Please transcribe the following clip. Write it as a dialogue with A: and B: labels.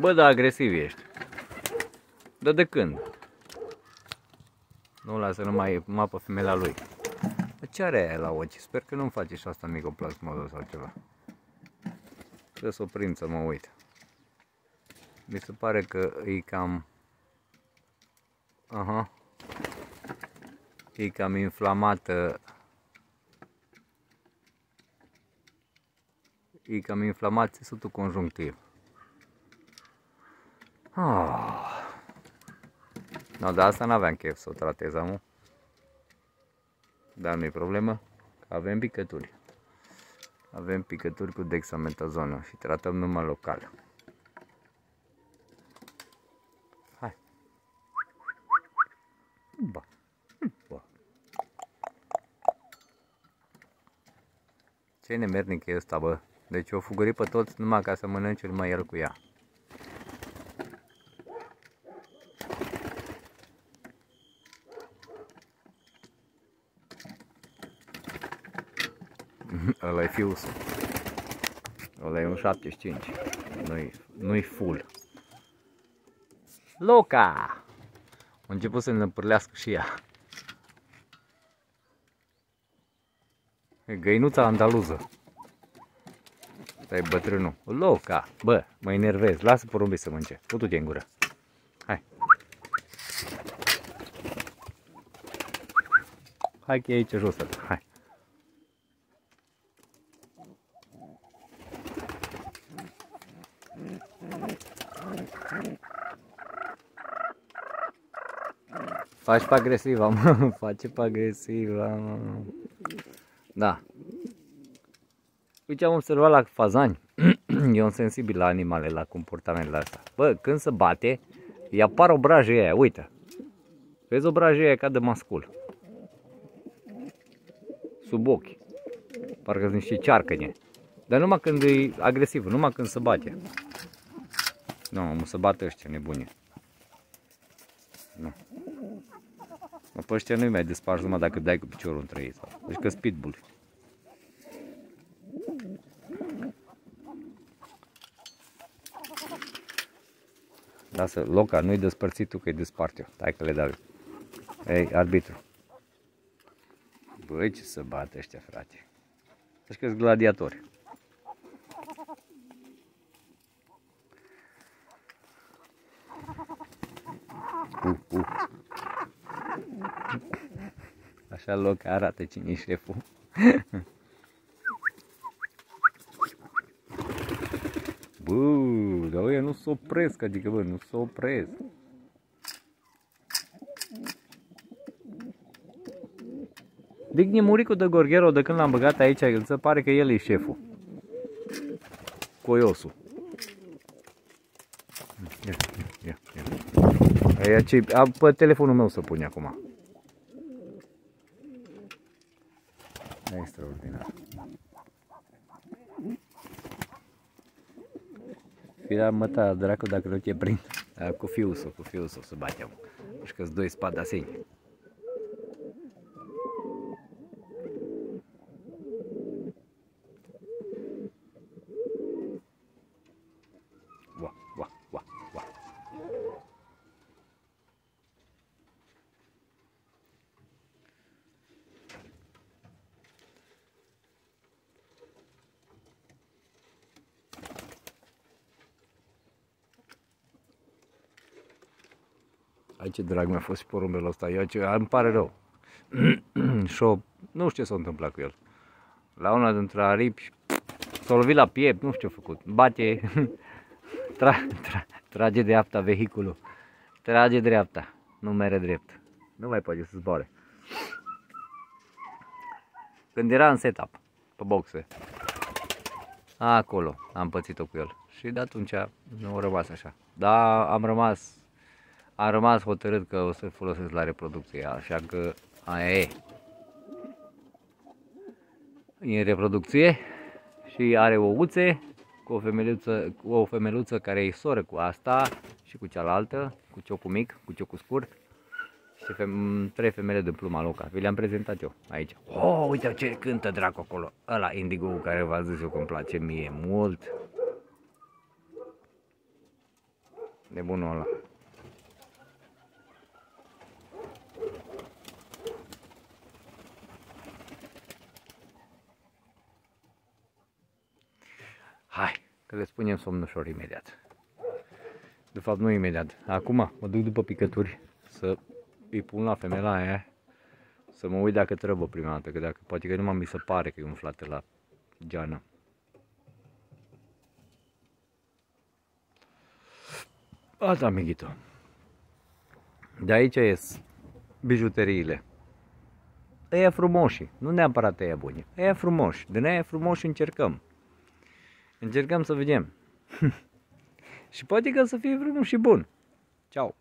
A: Bă, da, agresiv ești. Dar de când? Nu lasă numai mapă femeia lui. Bă, ce are aia la ochi? Sper că nu-mi face și asta micoplasmodă sau ceva. Trebuie să o prind să mă uit. Mi se pare că e cam... Aha. E cam inflamată. E cam inflamat țesutul conjunctiv. Ah. No, dar asta n-aveam chef să o tratez, amu. Dar nu-i problemă, avem picături. Avem picături cu dexametazonă și tratăm numai local. Hai. Ba. Ba. Ce nemernic e ăsta, bă. Deci o fugări pe toți numai ca să mănânce numai el cu ea. Ăla e fiusul. Ăla e un 75. Nu-i, nu-i full. Loca! A început să ne pârlească și ea. E găinuța andaluză. Asta e bătrânul. Loca! Bă, mă enervez. Lasă porumbii să mănânce. Putu-te în gură. Hai. Hai că e aici jos. Hai. Faci pe agresiva, mă, face pe agresiva, mă. Da. Uite, am observat la fazani, eu sunt sensibil la animale, la comportamentele astea. Bă, când se bate, îi apar obrajii aia, uite. Vezi obrajii aia ca de mascul. Sub ochi. Parcă sunt niște cearcăne. Dar numai când e agresiv, numai când se bate. Nu, mă să bată ăștia nebuni. Nu. Mă, pe ăștia nu-i mai despargi numai dacă dai cu piciorul între ei. Deci că speedbull. Lasă, loca, nu-i despărțit tu că e despart eu. Hai că le dau eu. Ei, arbitru. Băi, ce să bate ăștia, frate. Deci că sunt gladiatori. Uh, uh. Așa loc arată cine e șeful. Bă, dar ăia nu s-o opresc, adică bă, nu s-o opresc. Digne Muricu de Gorghero, de când l-am băgat aici, îl se pare că el e șeful. Coiosul. Ia, ia, ia. Aia ce, a, pe telefonul meu să pune acum. Extraordinar. Fira mă ta, dracu, dacă nu te prind. Cu fiusul, cu fiusul să batem. Și că-s doi spadaseni. Ai ce drag mi-a fost și porumbelul ăsta. Eu ce, îmi pare rău. și o, nu știu ce s-a întâmplat cu el. La una dintre aripi s-a lovit la piept, nu știu ce a făcut. Bate, tra, tra, trage dreapta vehiculul. Trage dreapta, nu mere drept. Nu mai poate să zboare. Când era în setup, pe boxe, acolo am pățit-o cu el. Și de atunci nu a rămas așa. Dar am rămas am rămas hotărât că o să folosesc la reproducție, așa că aia e. E în reproducție și are ouțe cu o femeluță, cu o femeluță care e soră cu asta și cu cealaltă, cu ciocul mic, cu ciocul scurt și fem, trei femele de pluma loca. Vi le-am prezentat eu aici. Oh, uite ce cântă dracu acolo. Ăla indigo care v-a zis eu că îmi place mie mult. Nebunul ăla. Hai, că le spunem somnușor imediat. De fapt, nu imediat. Acum mă duc după picături să îi pun la femeia aia să mă uit dacă trebuie prima dată, că dacă poate că numai mi se pare că e umflată la geană. Asta, amiguito. De aici ies bijuteriile. Ăia frumoși, nu neapărat ăia buni. Ăia frumoși. De aia frumoși încercăm. Încercăm să vedem. și poate că să fie vreunul și bun. Ciao.